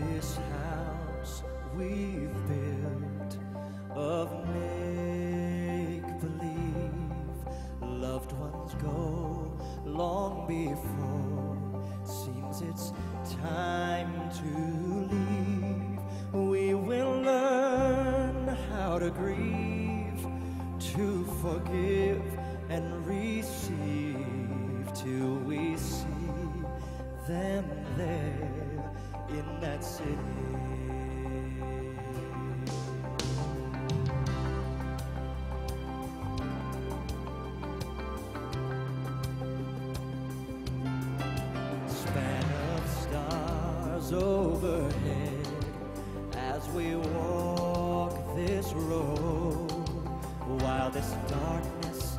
this house we've built of make believe. Loved ones go long before. Seems it's time to leave. We will learn how to grieve, to forgive and receive till we see them there in that city. span of stars overhead as we walk this road while this darkness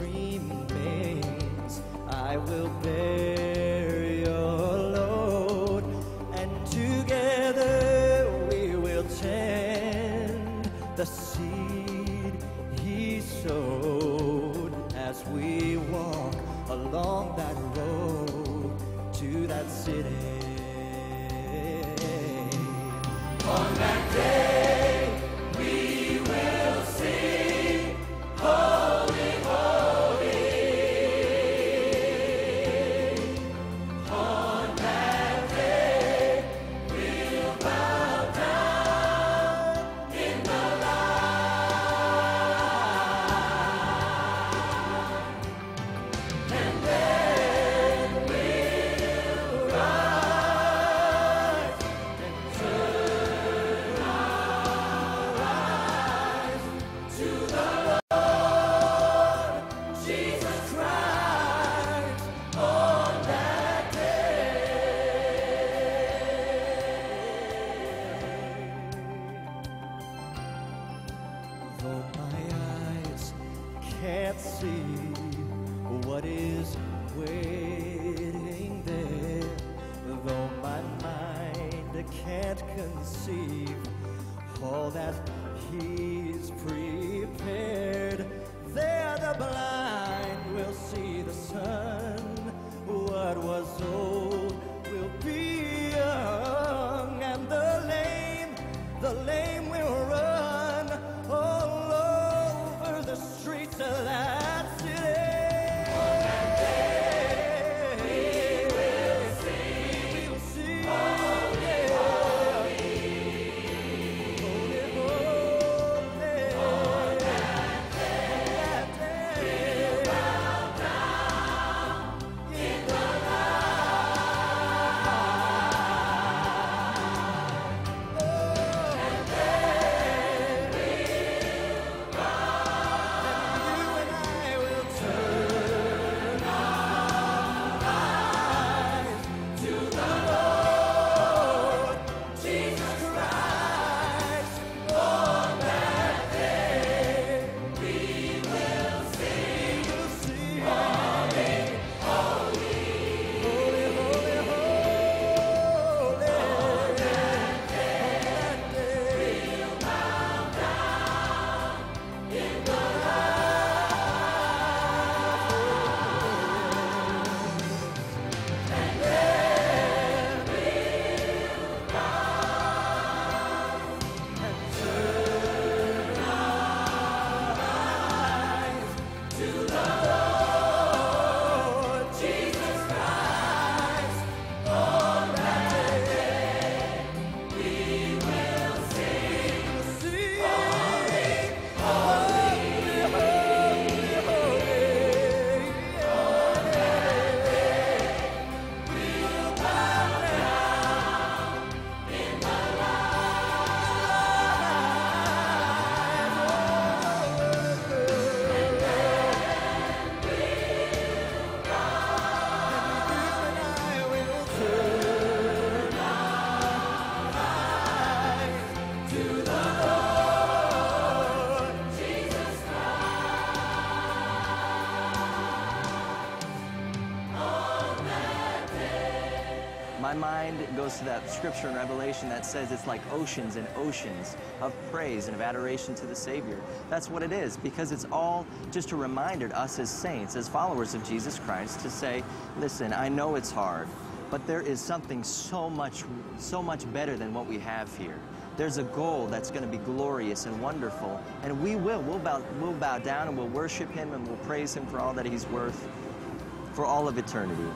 remains i will bear the seed he sowed as we walk along that road to that city. Though my eyes can't see what is waiting there, though my mind can't conceive all that He's prepared, there the blind will see the sun. My mind goes to that scripture in Revelation that says it's like oceans and oceans of praise and of adoration to the Savior. That's what it is, because it's all just a reminder to us as saints, as followers of Jesus Christ, to say, listen, I know it's hard. But there is something so much, so much better than what we have here. There's a goal that's going to be glorious and wonderful, and we will. We'll bow, we'll bow down and we'll worship Him and we'll praise Him for all that He's worth for all of eternity.